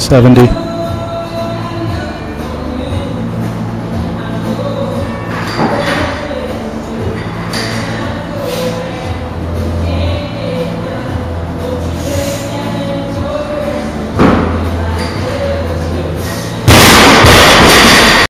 70.